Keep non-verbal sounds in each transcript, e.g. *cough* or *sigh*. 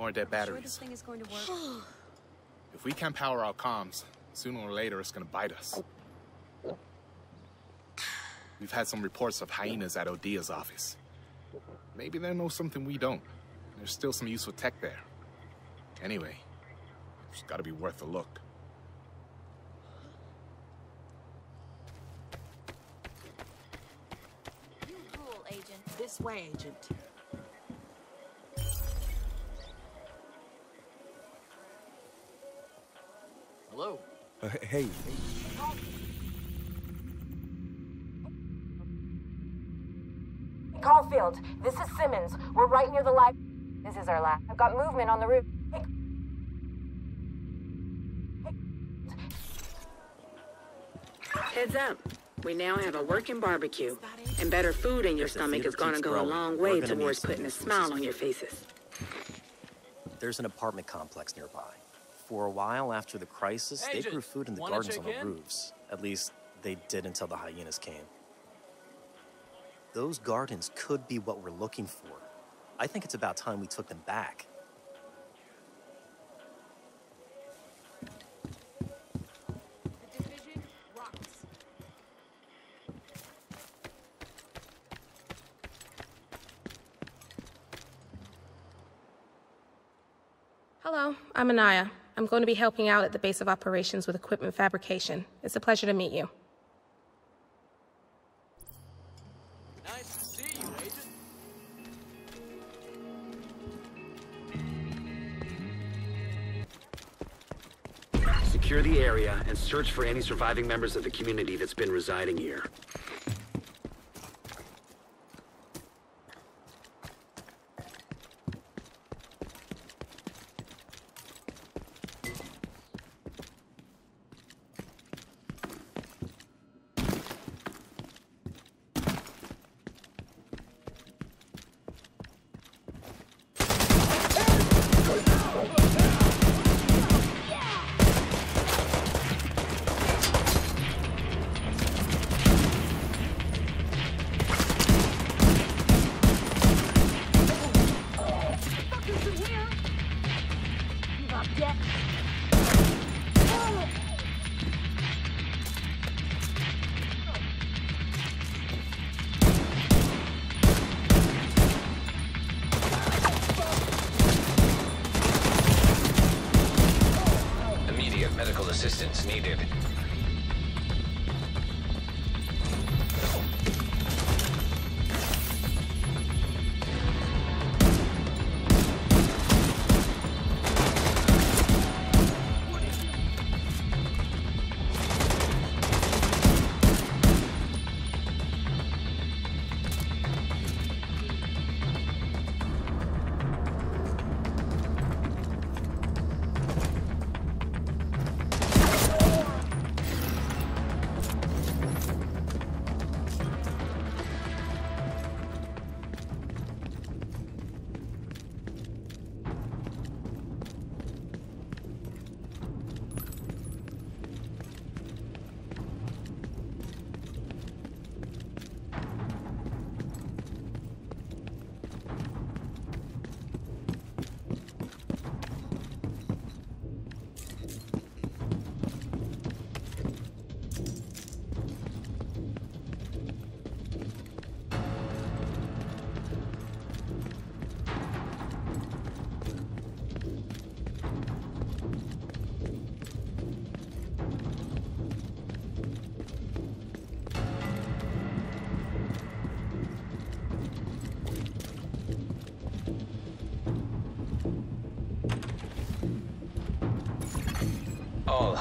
more dead Sure this batteries. thing is going to work. *sighs* If we can't power our comms, sooner or later it's gonna bite us. *sighs* We've had some reports of hyenas at Odia's office. Maybe they know something we don't. There's still some useful tech there. Anyway, it's gotta be worth a look. You rule, Agent. This way, Agent. Uh, hey, Caulfield, this is Simmons. We're right near the lab. This is our lab. I've got movement on the roof. Hey, Heads up. We now have a working barbecue. And better food in your If stomach is gonna keeps go a long way towards putting a smile on your faces. There's an apartment complex nearby. For a while after the crisis, they grew food in the gardens on the in? roofs. At least, they did until the hyenas came. Those gardens could be what we're looking for. I think it's about time we took them back. The division rocks. Hello, I'm Anaya. I'm going to be helping out at the base of operations with equipment fabrication. It's a pleasure to meet you. Nice to see you, Agent. Secure the area and search for any surviving members of the community that's been residing here.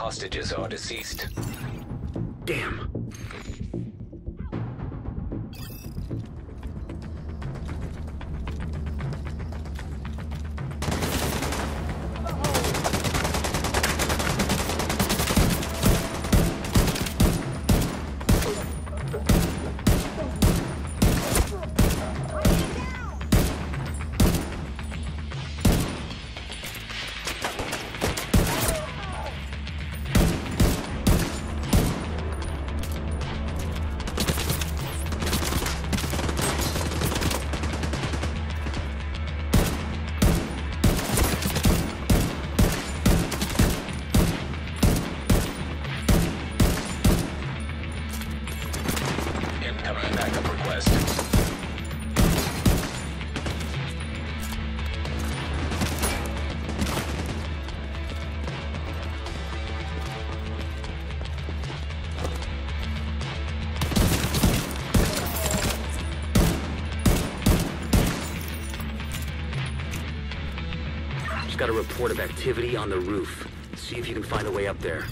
Hostages are deceased. Damn. Got a report of activity on the roof. See if you can find a way up there.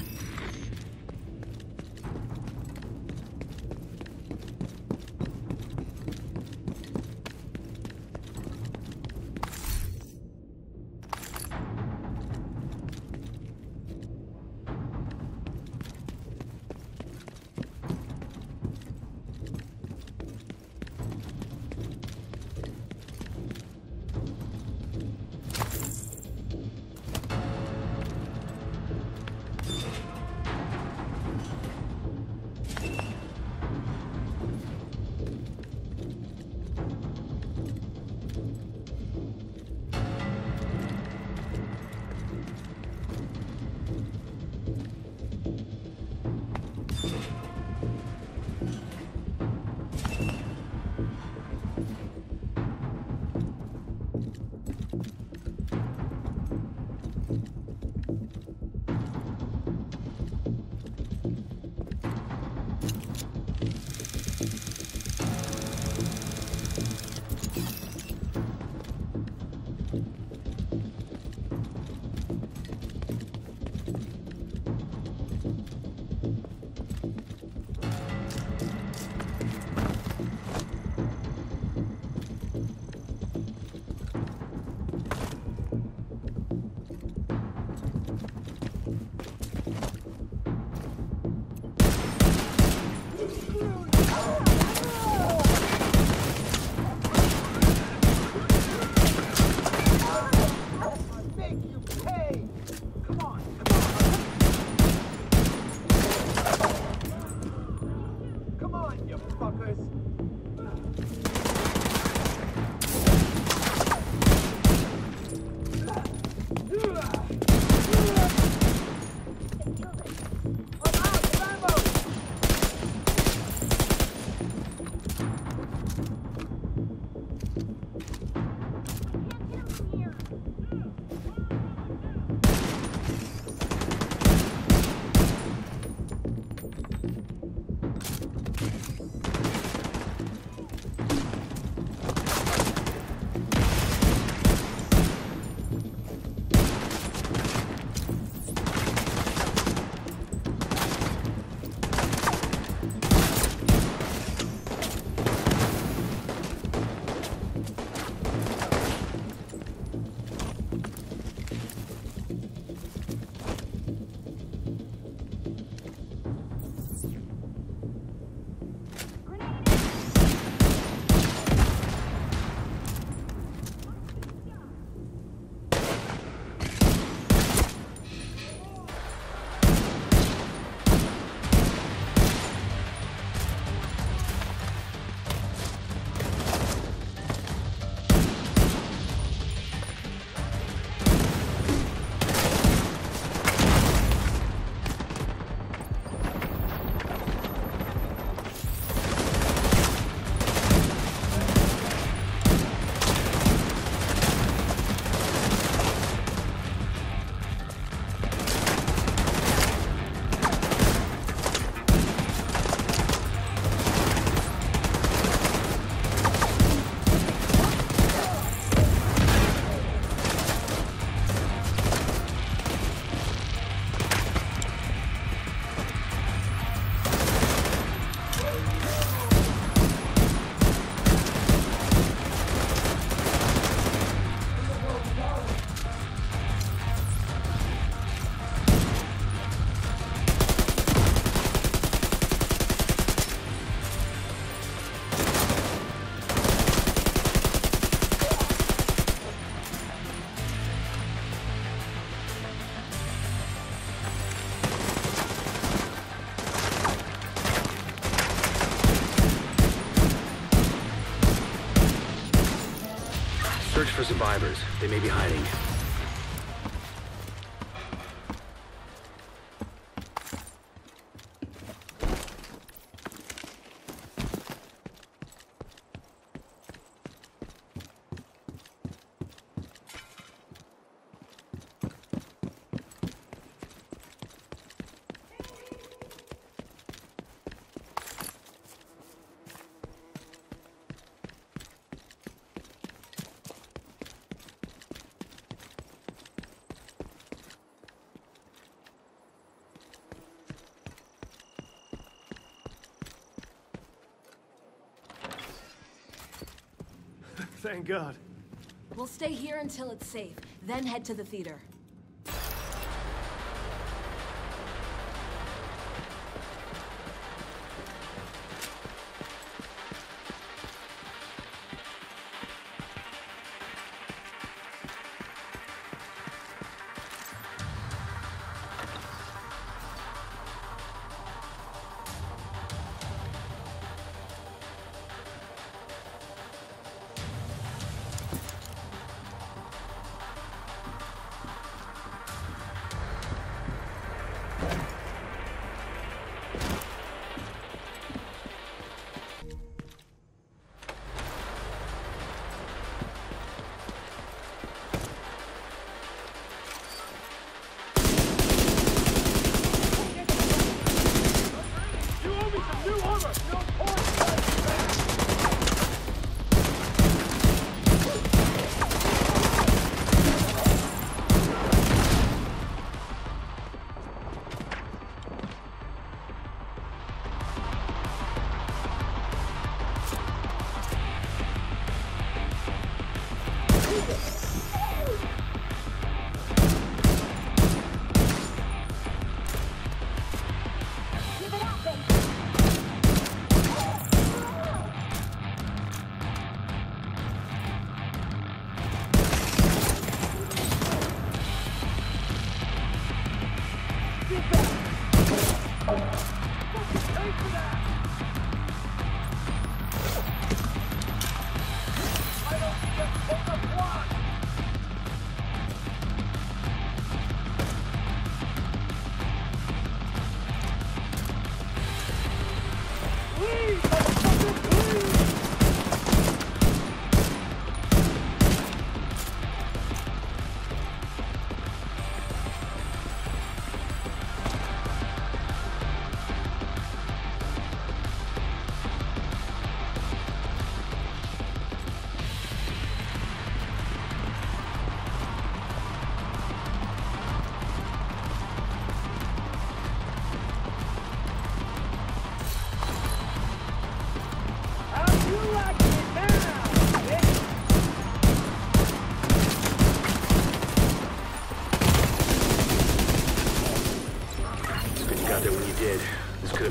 For survivors. They may be hiding. Thank God. We'll stay here until it's safe, then head to the theater.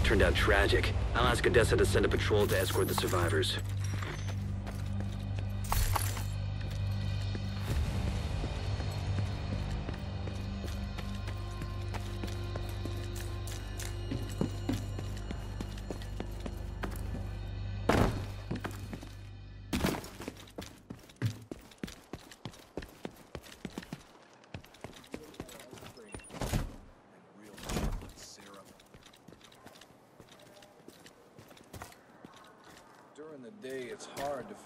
Turned out tragic. I'll ask Odessa to send a patrol to escort the survivors. It's hard to find.